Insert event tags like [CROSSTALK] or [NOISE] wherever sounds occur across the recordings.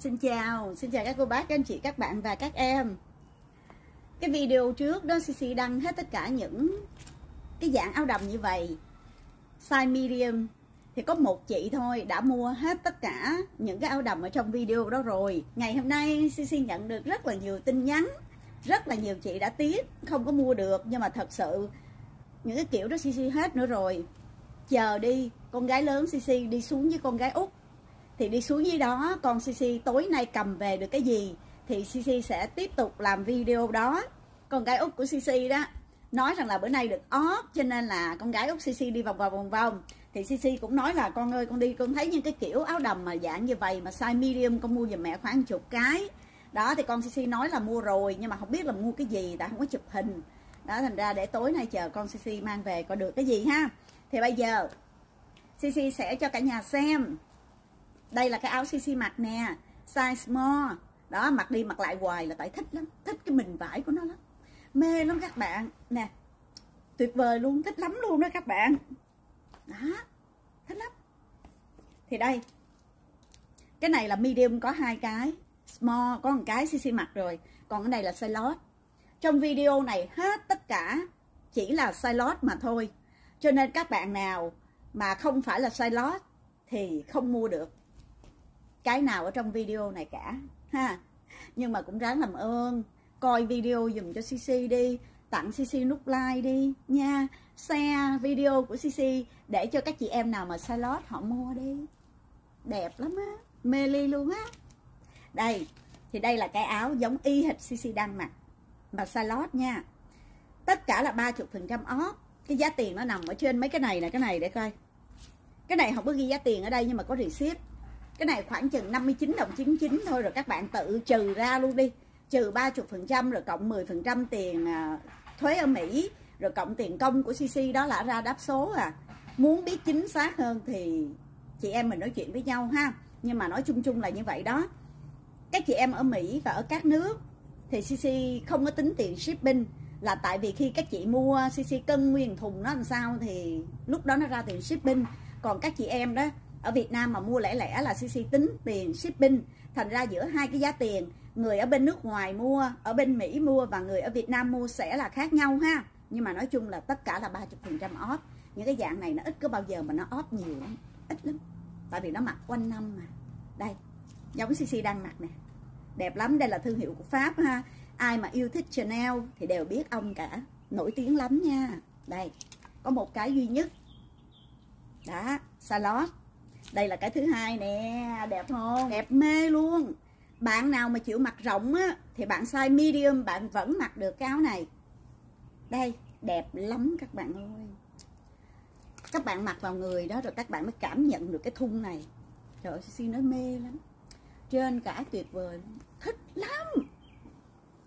Xin chào, xin chào các cô bác, các anh chị, các bạn và các em. Cái video trước đó CC đăng hết tất cả những cái dạng áo đầm như vậy. Size medium. Thì có một chị thôi đã mua hết tất cả những cái áo đầm ở trong video đó rồi. Ngày hôm nay CC nhận được rất là nhiều tin nhắn Rất là nhiều chị đã tiếc không có mua được. Nhưng mà thật sự những cái kiểu đó CC hết nữa rồi. Chờ đi, con gái lớn CC đi xuống với con gái út thì đi xuống dưới đó, con CC tối nay cầm về được cái gì, thì CC sẽ tiếp tục làm video đó. Con gái út của CC đó, nói rằng là bữa nay được off, cho nên là con gái út CC đi vòng vòng vòng vòng. Thì CC cũng nói là, con ơi, con đi, con thấy những cái kiểu áo đầm mà dạng như vậy, mà size medium, con mua giùm mẹ khoảng chục cái. Đó, thì con CC nói là mua rồi, nhưng mà không biết là mua cái gì, tại không có chụp hình. Đó, thành ra để tối nay chờ con CC mang về coi được cái gì ha. Thì bây giờ CC sẽ cho cả nhà xem đây là cái áo CC mặc nè, size small. Đó, mặc đi mặc lại hoài là tại thích lắm, thích cái mình vải của nó lắm. Mê lắm các bạn. Nè, tuyệt vời luôn, thích lắm luôn đó các bạn. Đó, thích lắm. Thì đây, cái này là medium có hai cái, small, có một cái CC mặt rồi, còn cái này là size lót. Trong video này hết tất cả chỉ là size lót mà thôi. Cho nên các bạn nào mà không phải là size lót thì không mua được cái nào ở trong video này cả, ha. Nhưng mà cũng ráng làm ơn, coi video dùm cho CC đi, tặng CC nút like đi, nha. Share video của CC để cho các chị em nào mà sai lót họ mua đi. Đẹp lắm á, mê ly luôn á. Đây, thì đây là cái áo giống y hệt CC đang mặc, mà sai lót nha. Tất cả là 30% off. Cái giá tiền nó nằm ở trên mấy cái này nè, cái này để coi. Cái này không có ghi giá tiền ở đây nhưng mà có receipt cái này khoảng chừng 59 đồng 99 thôi rồi các bạn tự trừ ra luôn đi. Trừ 30% rồi cộng 10% tiền à, thuế ở Mỹ, rồi cộng tiền công của CC đó là ra đáp số à. Muốn biết chính xác hơn thì chị em mình nói chuyện với nhau ha. Nhưng mà nói chung chung là như vậy đó. Các chị em ở Mỹ và ở các nước thì CC không có tính tiền shipping. Là tại vì khi các chị mua CC cân nguyên thùng nó làm sao thì lúc đó nó ra tiền shipping. Còn các chị em đó ở Việt Nam mà mua lẻ lẻ là CC tính tiền shipping. Thành ra giữa hai cái giá tiền, người ở bên nước ngoài mua, ở bên Mỹ mua và người ở Việt Nam mua sẽ là khác nhau ha. Nhưng mà nói chung là tất cả là 30% off. Những cái dạng này nó ít có bao giờ mà nó off nhiều lắm, ít lắm. Tại vì nó mặc quanh năm mà. Đây, giống CC đang mặc nè. Đẹp lắm, đây là thương hiệu của Pháp ha. Ai mà yêu thích Chanel thì đều biết ông cả. Nổi tiếng lắm nha. Đây, có một cái duy nhất. Đó, salon đây là cái thứ hai nè, đẹp không? Đẹp mê luôn. Bạn nào mà chịu mặc rộng á, thì bạn size medium, bạn vẫn mặc được cái áo này. Đây, đẹp lắm các bạn ơi. Các bạn mặc vào người đó rồi các bạn mới cảm nhận được cái thun này. Trời ơi xin nói mê lắm. Trên cả tuyệt vời thích lắm.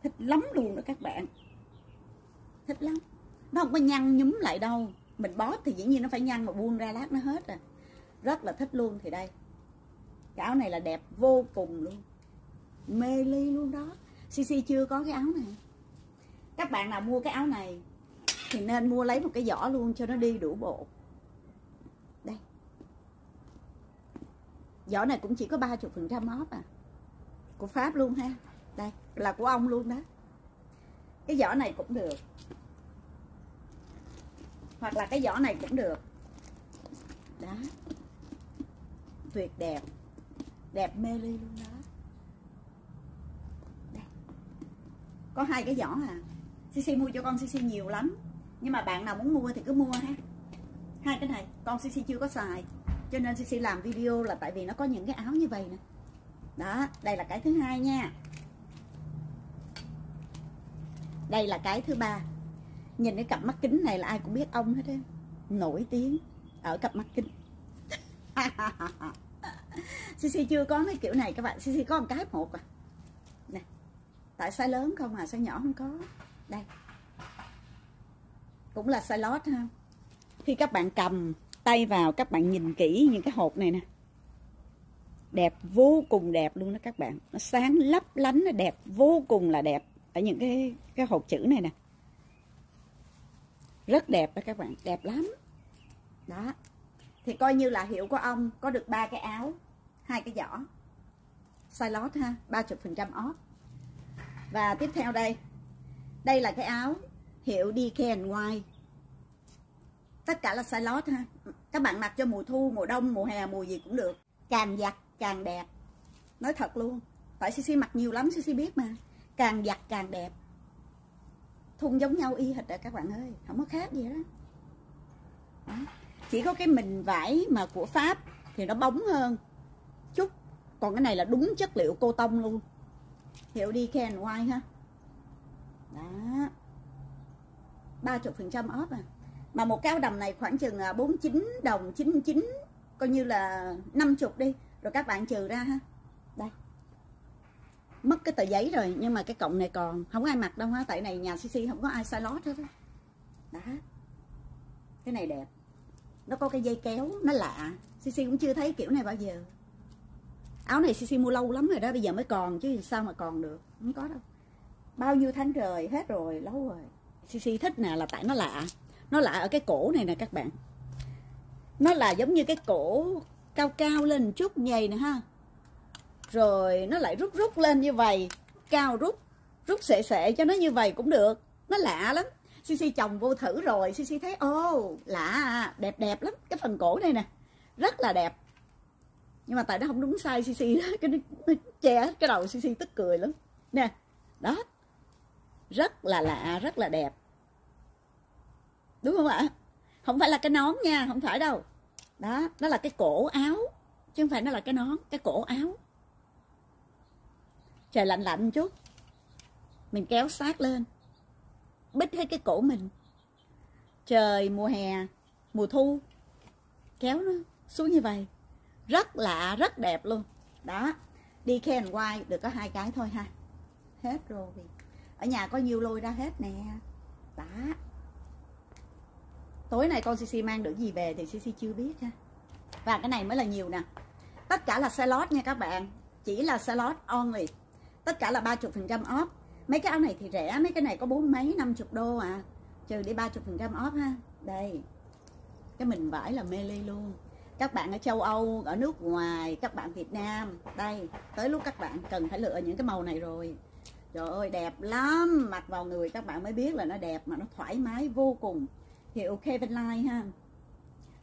Thích lắm luôn đó các bạn. Thích lắm. Nó không có nhăn nhúm lại đâu. Mình bóp thì dĩ nhiên nó phải nhăn mà buông ra lát nó hết à rất là thích luôn thì đây. Cái áo này là đẹp vô cùng luôn. Mê ly luôn đó. CC chưa có cái áo này. Các bạn nào mua cái áo này thì nên mua lấy một cái giỏ luôn cho nó đi đủ bộ. Đây. Giỏ này cũng chỉ có 30 phần trăm off à. Của Pháp luôn ha. Đây, là của ông luôn đó. Cái giỏ này cũng được. Hoặc là cái giỏ này cũng được. Đó tuyệt đẹp. Đẹp mê ly luôn đó. Đây. có hai cái giỏ à. CC mua cho con CC nhiều lắm. Nhưng mà bạn nào muốn mua thì cứ mua ha. Hai cái này, con CC chưa có xài. Cho nên CC làm video là tại vì nó có những cái áo như vậy nè. Đó, đây là cái thứ hai nha. Đây là cái thứ ba. Nhìn cái cặp mắt kính này là ai cũng biết ông hết á. Nổi tiếng ở cặp mắt kính. [LAUGHS] [LAUGHS] CC chưa có mấy kiểu này các bạn. CC có một cái một à. Nè, tại size lớn không à size nhỏ không có. Đây. Cũng là size lót ha. Khi các bạn cầm tay vào, các bạn nhìn kỹ những cái hộp này nè. Đẹp vô cùng đẹp luôn đó các bạn. Nó sáng lấp lánh, nó đẹp vô cùng là đẹp ở những cái cái hộp chữ này nè. Rất đẹp đó các bạn, đẹp lắm. Đó thì coi như là hiệu của ông có được ba cái áo, hai cái giỏ. Size lót ha 30% off. Và tiếp theo đây. Đây là cái áo hiệu đi kèn ngoài. Tất cả là size lót ha. Các bạn mặc cho mùa thu, mùa đông, mùa hè, mùa gì cũng được. Càng giặt, càng đẹp. Nói thật luôn tại CC mặc nhiều lắm CC biết mà. Càng giặt, càng đẹp. Thun giống nhau y hệt rồi các bạn ơi. Không có khác gì đó. đó chỉ có cái mình vải mà của Pháp thì nó bóng hơn. Chút, còn cái này là đúng chất liệu cô tông luôn. Hiệu đi khen White ha. Đó. 30% off à. Mà một cái áo đầm này khoảng chừng à, 49 đồng 99 coi như là 50 đi. Rồi các bạn trừ ra ha. Đây. Mất cái tờ giấy rồi, nhưng mà cái cộng này còn không ai mặc đâu ha. Tại này nhà CC không có ai sai lót hết đó. đó. Cái này đẹp nó có cái dây kéo, nó lạ. CC cũng chưa thấy kiểu này bao giờ. Áo này CC mua lâu lắm rồi đó, bây giờ mới còn chứ sao mà còn được? Không có đâu. Bao nhiêu tháng trời, hết rồi, lâu rồi. CC thích nè, là tại nó lạ. Nó lạ ở cái cổ này nè các bạn. Nó là giống như cái cổ cao cao lên chút nhầy nè ha. Rồi nó lại rút rút lên như vậy cao rút rút sệ sệ cho nó như vậy cũng được. Nó lạ lắm. CC chồng vô thử rồi. CC thấy ô lạ đẹp đẹp lắm cái phần cổ này nè rất là đẹp. Nhưng mà tại nó không đúng size CC đó cái nó, nó che hết cái đầu CC tức cười lắm. Nè đó rất là lạ rất là đẹp. Đúng không ạ? Không phải là cái nón nha không phải đâu. Đó đó là cái cổ áo chứ không phải nó là cái nón cái cổ áo. Trời lạnh lạnh chút. Mình kéo sát lên bít hết cái cổ mình. Trời, mùa hè, mùa thu, kéo nó xuống như vậy. Rất lạ, rất đẹp luôn. Đó, đi khen quay được có hai cái thôi ha. Hết rồi. Ở nhà có nhiêu lôi ra hết nè. Đó. Tối nay con CC mang được gì về thì CC chưa biết ha. Và cái này mới là nhiều nè. Tất cả là salad nha các bạn. Chỉ là salad only. Tất cả là 30% off mấy cái áo này thì rẻ, mấy cái này có bốn mấy 50 đô à. Trừ đi 30% off ha. Đây. Cái mình vải là mê ly luôn. Các bạn ở châu Âu, ở nước ngoài, các bạn Việt Nam, đây, tới lúc các bạn cần phải lựa những cái màu này rồi. Trời ơi, đẹp lắm. Mặc vào người các bạn mới biết là nó đẹp mà nó thoải mái vô cùng. Hiệu Kevin Line ha.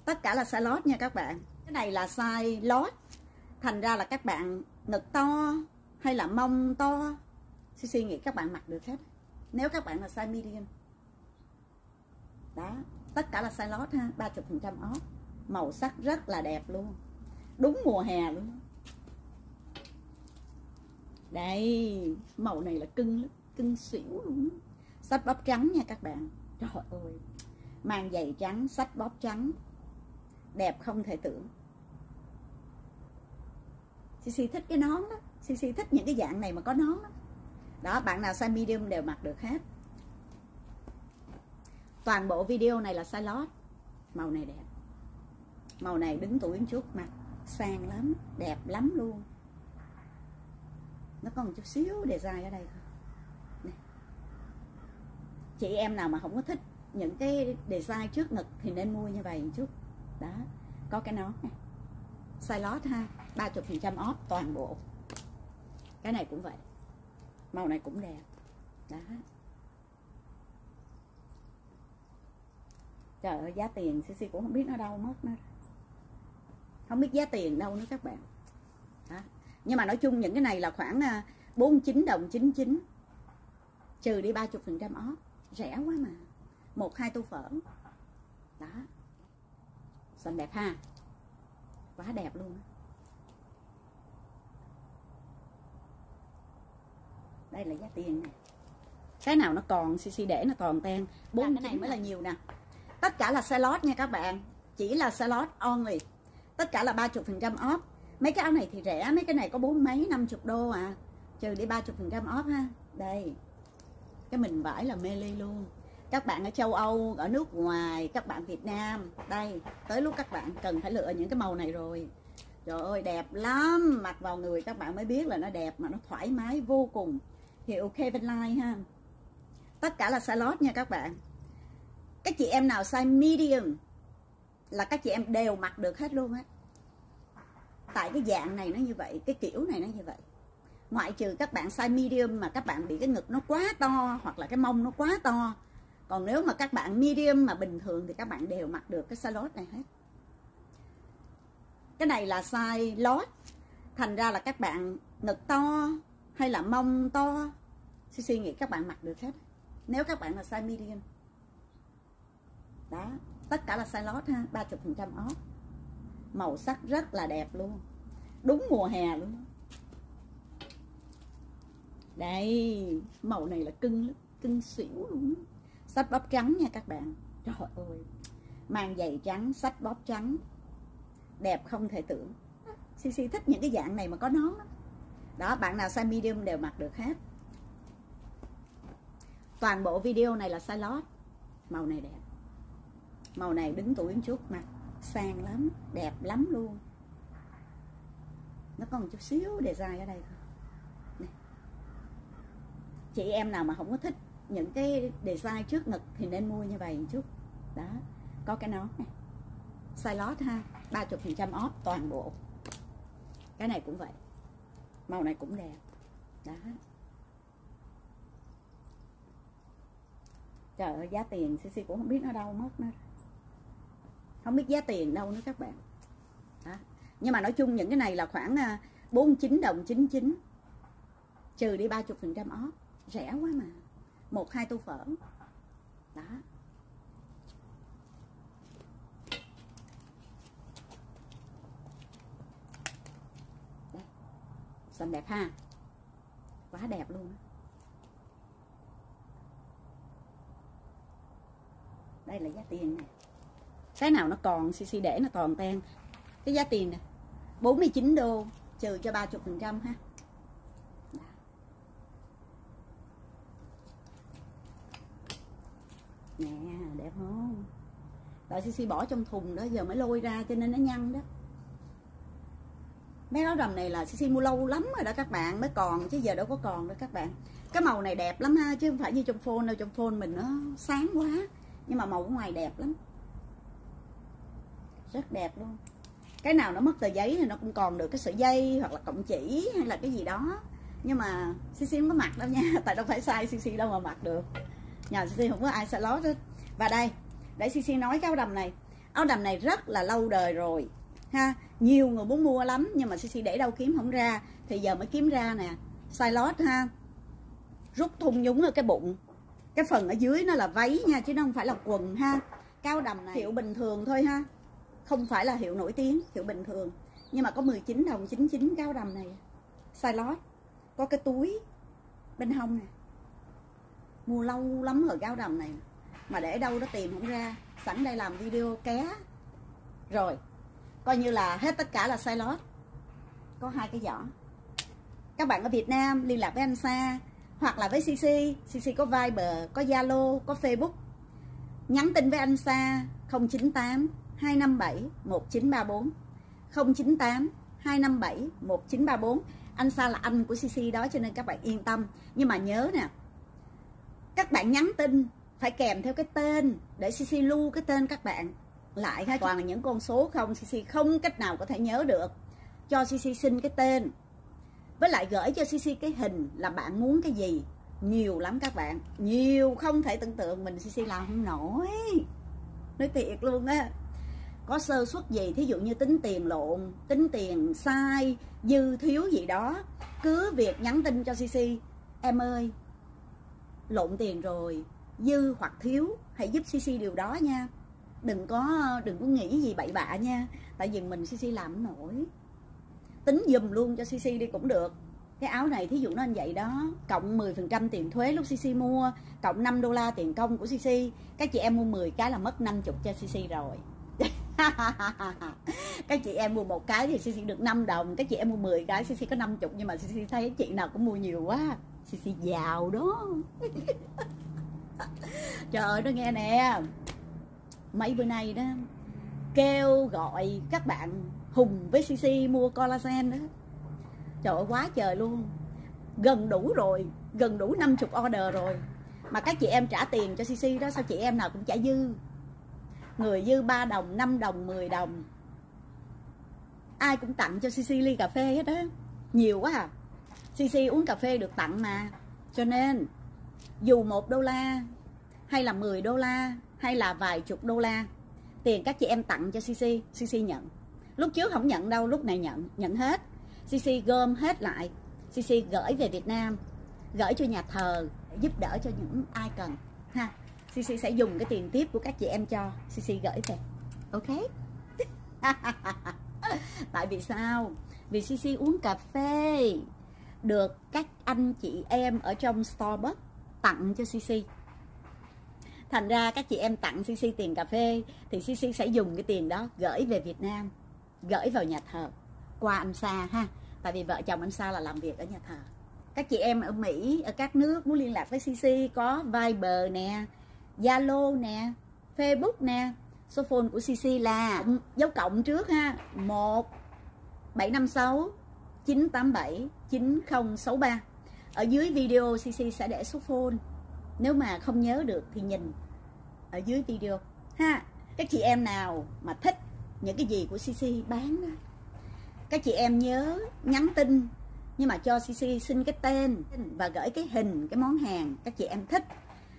Tất cả là size lót nha các bạn. Cái này là size lót thành ra là các bạn ngực to hay là mông to? CC nghĩ các bạn mặc được hết. Nếu các bạn là size medium. Đó tất cả là size lót ha 30% off. Màu sắc rất là đẹp luôn. Đúng mùa hè luôn. Đây màu này là cưng cưng xỉu luôn sách bóp trắng nha các bạn. Trời ơi mang giày trắng sách bóp trắng. Đẹp không thể tưởng. Sisi thích cái nón đó Sisi thích những cái dạng này mà có nón đó, đó, bạn nào size medium đều mặc được hết. Toàn bộ video này là size lót. Màu này đẹp. Màu này đứng tuổi chút, mặc sang lắm, đẹp lắm luôn. Nó có một chút xíu design ở đây thôi. Chị em nào mà không có thích những cái design trước ngực thì nên mua như vậy một chút. Đó, có cái nón này size lót ha 30% off toàn bộ. Cái này cũng vậy màu này cũng đẹp. Đó. Trời ơi, giá tiền cc cũng không biết nó đâu, mất nữa không biết giá tiền đâu nữa các bạn. Đó. nhưng mà nói chung những cái này là khoảng à, 49 đồng 99 trừ đi 30 phần trăm off. Rẻ quá mà. Một, hai tô phở. Đó. Xanh đẹp ha. Quá đẹp luôn đây là giá tiền này cái nào nó còn cc để nó còn ten bốn cái này mới là nhiều nè. Tất cả là salad nha các bạn. Chỉ là salad only. Tất cả là 30 phần trăm off. Mấy cái áo này thì rẻ mấy cái này có bốn mấy 50 đô à. Trừ đi 30 phần trăm off ha. Đây. Cái mình vải là mê ly luôn. Các bạn ở châu Âu ở nước ngoài các bạn Việt Nam. Đây tới lúc các bạn cần phải lựa những cái màu này rồi. Trời ơi đẹp lắm. Mặc vào người các bạn mới biết là nó đẹp mà nó thoải mái vô cùng hiệu Kevin Line ha. Tất cả là size lót nha các bạn. Các chị em nào size medium là các chị em đều mặc được hết luôn á. Tại cái dạng này nó như vậy, cái kiểu này nó như vậy. Ngoại trừ các bạn size medium mà các bạn bị cái ngực nó quá to hoặc là cái mông nó quá to. Còn nếu mà các bạn medium mà bình thường thì các bạn đều mặc được cái size lót này hết. Cái này là size lót thành ra là các bạn ngực to hay là mông to suy nghĩ các bạn mặc được hết. Nếu các bạn là size medium, đó, tất cả là size lót ha 30 phần trăm off. Màu sắc rất là đẹp luôn. Đúng mùa hè luôn. Đây, màu này là cưng cưng xỉu luôn sách bóp trắng nha các bạn. Trời ơi, mang giày trắng, sách bóp trắng. Đẹp không thể tưởng. CC thích những cái dạng này mà có nón đó. đó, bạn nào size medium đều mặc được hết toàn bộ video này là size lót màu này đẹp. Màu này đứng tuổi một chút mặt sang lắm, đẹp lắm luôn. Nó có một chút xíu design dài ở đây thôi. Chị em nào mà không có thích những cái design trước ngực thì nên mua như vậy một chút. Đó, có cái nón này size lót ha 30% off toàn bộ. Cái này cũng vậy. Màu này cũng đẹp. Đó. Trời ơi, giá tiền CC cũng không biết nó đâu, mất nữa không biết giá tiền đâu nữa các bạn. Đó. nhưng mà nói chung những cái này là khoảng à, 49 đồng 99 trừ đi 30 phần trăm off. Rẻ quá mà. Một, hai tô phở. Đó. Xanh đẹp ha. Quá đẹp luôn đây là giá tiền này cái nào nó còn CC để nó còn ten cái giá tiền này 49 đô, trừ cho 30 phần trăm ha. Nè, đẹp không? Đợi CC bỏ trong thùng đó, giờ mới lôi ra cho nên nó nhăn đó. Mấy áo rầm này là CC mua lâu lắm rồi đó các bạn, mới còn chứ giờ đâu có còn đâu các bạn. Cái màu này đẹp lắm ha, chứ không phải như trong phone đâu, trong phone mình nó sáng quá nhưng mà màu ở ngoài đẹp lắm. Rất đẹp luôn. Cái nào nó mất tờ giấy thì nó cũng còn được, cái sợi dây hoặc là cộng chỉ hay là cái gì đó. Nhưng mà CC không có mặc đâu nha, [LAUGHS] tại đâu phải size CC đâu mà mặc được. Nhà CC không có ai sẽ lót hết. Và đây, để CC nói cái áo đầm này. Áo đầm này rất là lâu đời rồi, ha. Nhiều người muốn mua lắm, nhưng mà CC để đâu kiếm không ra. Thì giờ mới kiếm ra nè. Size lót, ha. Rút thun nhúng ở cái bụng cái phần ở dưới nó là váy nha, chứ nó không phải là quần ha. Cao đầm này. Hiệu bình thường thôi ha. Không phải là hiệu nổi tiếng, hiệu bình thường. Nhưng mà có 19 đồng 99 cao đầm này. Size lót. Có cái túi bên hông nè. Mua lâu lắm rồi cao đầm này. Mà để đâu đó tìm không ra. Sẵn đây làm video ké. Rồi. Coi như là hết tất cả là size lót. Có hai cái giỏ. Các bạn ở Việt Nam liên lạc với anh Sa hoặc là với CC CC có Viber có Zalo có Facebook. Nhắn tin với anh Sa 098 257 1934 098 257 1934 anh Sa là anh của CC đó cho nên các bạn yên tâm. Nhưng mà nhớ nè các bạn nhắn tin phải kèm theo cái tên để CC lưu cái tên các bạn lại. Ha toàn là những con số không CC không cách nào có thể nhớ được. Cho CC xin cái tên với lại gửi cho CC cái hình là bạn muốn cái gì? Nhiều lắm các bạn. Nhiều không thể tưởng tượng mình CC làm không nổi. Nói thiệt luôn á. Có sơ suất gì, thí dụ như tính tiền lộn, tính tiền sai, dư thiếu gì đó, cứ việc nhắn tin cho cc em ơi, lộn tiền rồi, dư hoặc thiếu, hãy giúp cc điều đó nha. Đừng có đừng có nghĩ gì bậy bạ nha, tại vì mình cc làm nổi tính dùm luôn cho cc đi cũng được. Cái áo này thí dụ nó như vậy đó, cộng 10% tiền thuế lúc CC mua, cộng 5 đô la tiền công của CC các chị em mua 10 cái là mất 50 cho CC rồi. [LAUGHS] Các chị em mua một cái thì CC được 5 đồng, các chị em mua 10 cái CC có 50 nhưng mà CC thấy chị nào cũng mua nhiều quá CC giàu đó. [LAUGHS] Trời ơi, nó nghe nè. Mấy bữa nay đó, kêu gọi các bạn hùng với CC mua collagen đó. Trời ơi, quá trời luôn. Gần đủ rồi, gần đủ 50 order rồi. Mà các chị em trả tiền cho CC đó, sao chị em nào cũng trả dư? Người dư 3 đồng 5 đồng 10 đồng. Ai cũng tặng cho CC ly cà phê hết á. Nhiều quá à. CC uống cà phê được tặng mà. Cho nên, dù một đô la, hay là 10 đô la, hay là vài chục đô la, tiền các chị em tặng cho CC CC nhận lúc trước không nhận đâu, lúc này nhận nhận hết. CC gom hết lại. CC gửi về Việt Nam, gửi cho nhà thờ, giúp đỡ cho những ai cần, ha. CC sẽ dùng cái tiền tiếp của các chị em cho CC gửi về. Ok. [LAUGHS] Tại vì sao? Vì CC uống cà phê, được các anh chị em ở trong Starbucks tặng cho CC thành ra các chị em tặng CC tiền cà phê, thì CC sẽ dùng cái tiền đó gửi về Việt Nam gửi vào nhà thờ qua anh Sa ha. Tại vì vợ chồng anh Sa là làm việc ở nhà thờ. Các chị em ở Mỹ, ở các nước muốn liên lạc với CC có Viber nè, Zalo nè, Facebook nè. Số phone của CC là dấu cộng trước ha. 1 756 987 9063 ở dưới video CC sẽ để số phone. Nếu mà không nhớ được thì nhìn ở dưới video. Ha, các chị em nào mà thích những cái gì của CC bán đó các chị em nhớ nhắn tin, nhưng mà cho CC xin cái tên và gửi cái hình, cái món hàng, các chị em thích.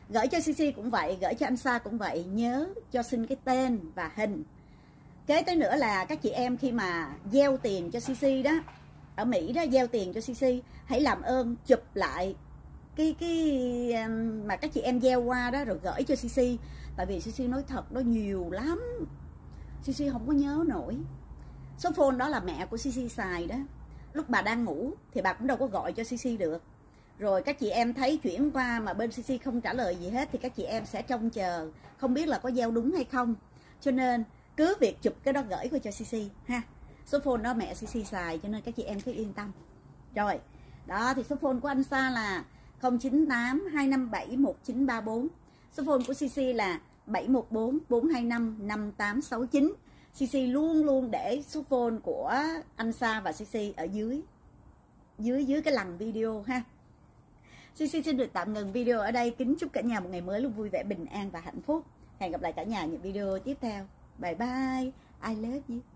Gửi cho CC cũng vậy, gửi cho anh Sa cũng vậy, nhớ cho xin cái tên và hình. Kế tới nữa là các chị em khi mà gieo tiền cho CC đó, ở Mỹ đó, gieo tiền cho CC hãy làm ơn chụp lại cái cái mà các chị em gieo qua đó rồi gửi cho CC tại vì CC nói thật nó nhiều lắm. CC không có nhớ nổi. Số phone đó là mẹ của CC xài đó. Lúc bà đang ngủ thì bà cũng đâu có gọi cho CC được. Rồi các chị em thấy chuyển qua mà bên CC không trả lời gì hết thì các chị em sẽ trông chờ, không biết là có gieo đúng hay không. Cho nên cứ việc chụp cái đó gửi qua cho CC ha. Số phone đó mẹ CC xài cho nên các chị em cứ yên tâm. Rồi, đó thì số phone của anh Sa là 098 257 1934 số phone của CC là 714 425 5869 CC luôn luôn để số phone của anh Sa và CC ở dưới dưới dưới cái lần video ha. CC xin được tạm ngừng video ở đây. Kính chúc cả nhà một ngày mới luôn vui vẻ, bình an và hạnh phúc. Hẹn gặp lại cả nhà những video tiếp theo. Bye bye. I love you.